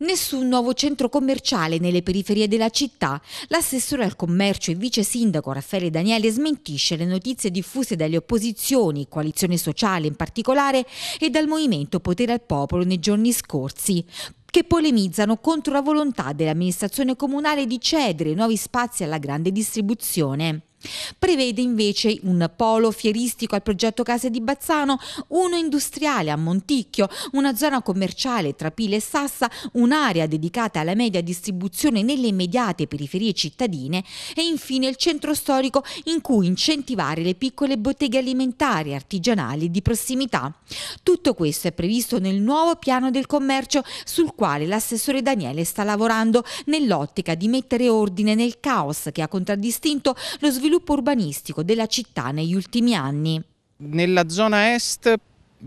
Nessun nuovo centro commerciale nelle periferie della città. L'assessore al commercio e vice sindaco Raffaele Daniele smentisce le notizie diffuse dalle opposizioni, coalizione sociale in particolare, e dal movimento Potere al Popolo nei giorni scorsi che polemizzano contro la volontà dell'amministrazione comunale di cedere nuovi spazi alla grande distribuzione. Prevede invece un polo fieristico al progetto Case di Bazzano, uno industriale a Monticchio, una zona commerciale tra Pile e Sassa, un'area dedicata alla media distribuzione nelle immediate periferie cittadine e infine il centro storico in cui incentivare le piccole botteghe alimentari artigianali di prossimità. Tutto questo è previsto nel nuovo piano del commercio sul quale l'assessore Daniele sta lavorando nell'ottica di mettere ordine nel caos che ha contraddistinto lo sviluppo sviluppo urbanistico della città negli ultimi anni. Nella zona est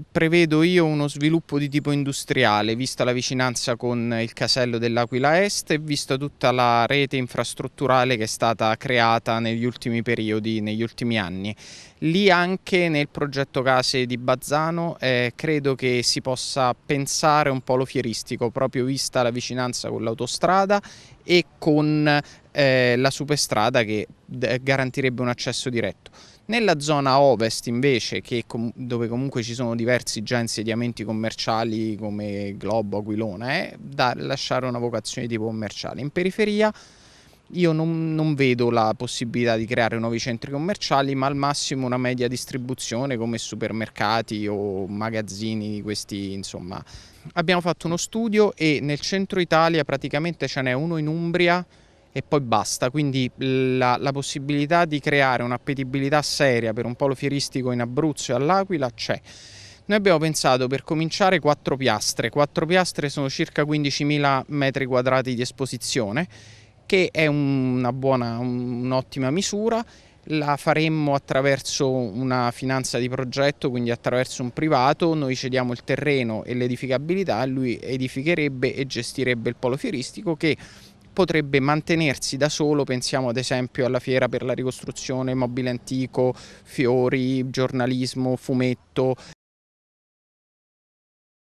prevedo io uno sviluppo di tipo industriale, vista la vicinanza con il casello dell'Aquila Est e vista tutta la rete infrastrutturale che è stata creata negli ultimi periodi, negli ultimi anni. Lì anche nel progetto Case di Bazzano eh, credo che si possa pensare un polo fieristico, proprio vista la vicinanza con l'autostrada e con eh, la superstrada che garantirebbe un accesso diretto. Nella zona ovest invece, com dove comunque ci sono diversi già insediamenti commerciali come Globo, Aquilona, è da lasciare una vocazione tipo commerciale. In periferia io non, non, vedo la possibilità di creare nuovi centri commerciali, ma al massimo una media distribuzione come supermercati o magazzini questi, insomma. Abbiamo fatto uno studio e nel centro Italia praticamente ce n'è uno in Umbria e poi basta, quindi la, la, possibilità di creare un'appetibilità seria per un polo fieristico in Abruzzo e all'Aquila c'è. Noi abbiamo pensato per cominciare quattro piastre, quattro piastre sono circa 15.000 metri quadrati di esposizione, che è un'ottima misura, la faremmo attraverso una finanza di progetto, quindi attraverso un privato, noi cediamo il terreno e l'edificabilità, lui edificherebbe e gestirebbe il polo fieristico che potrebbe mantenersi da solo, pensiamo ad esempio alla fiera per la ricostruzione, mobile antico, fiori, giornalismo, fumetto,